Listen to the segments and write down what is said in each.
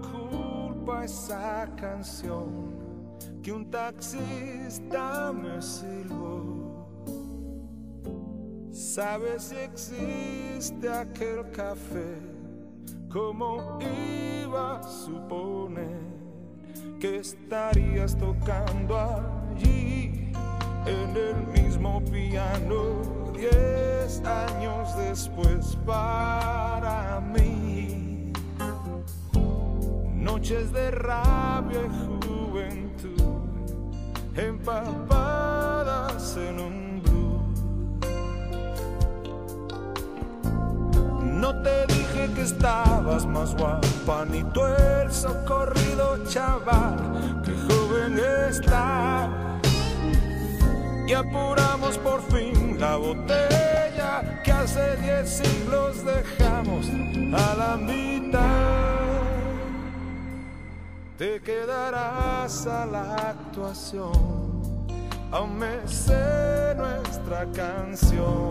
culpa esa canción que un taxista me silbó. ¿Sabes si existe aquel café? ¿Cómo iba a suponer que estarías tocando allí en el mismo piano diez años después para mí? Noches de rabia y juventud empapadas en un No te dije que estabas más guapa, ni tú el socorrido chaval, que joven está. Y apuramos por fin la botella que hace diez siglos Te quedarás a la actuación, aún me sé nuestra canción.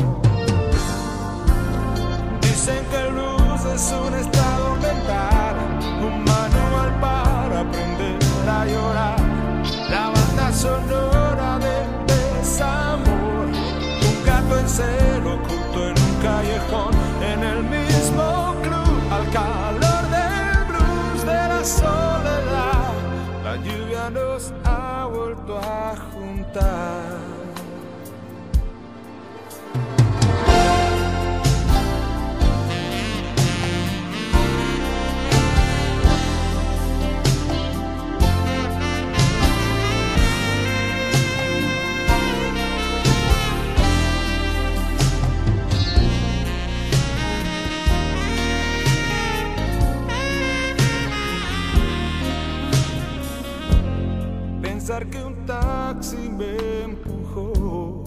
Dicen que blues es un estado mental, un manual para aprender a llorar. La banda sonora del desamor, un gato en celo oculto en un callejón, voltar. Pensar que un taxi me empujó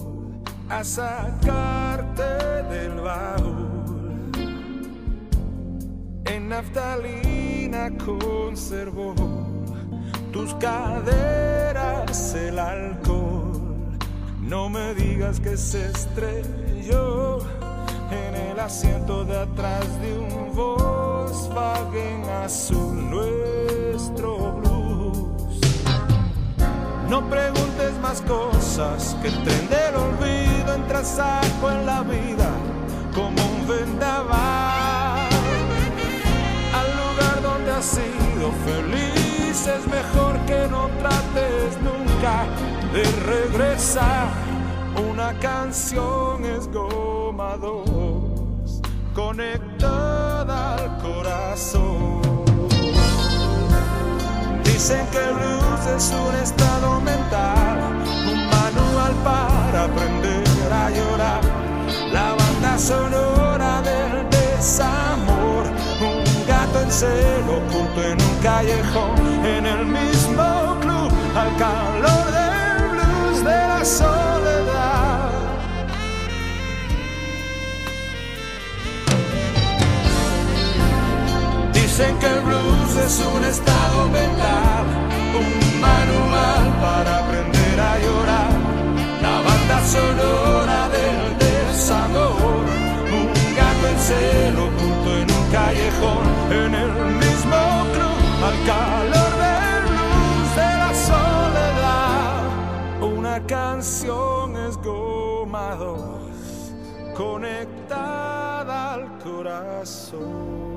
a sacarte del baúl. En naftalina conservó tus caderas el alcohol. No me digas que se estrelló en el asiento de atrás de un Volkswagen azul No preguntes más cosas que el tren del olvido entra saco en la vida como un vendaval. Al lugar donde has sido feliz es mejor que no trates nunca de regresar. Una canción es goma dos, conectada al corazón. Dicen que el es un estado mental, un manual para aprender a llorar. La banda sonora del desamor, un gato en celo oculto en un callejón, en el mismo club, al calor del blues de la soledad. Dicen que el blues es un estado mental, un manual para aprender a llorar. La banda sonora del desamor, un gato en celo oculto en un callejón, en el mismo club, al calor del blues de la soledad. Una canción es goma dos, conectada al corazón.